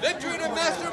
Victory to Master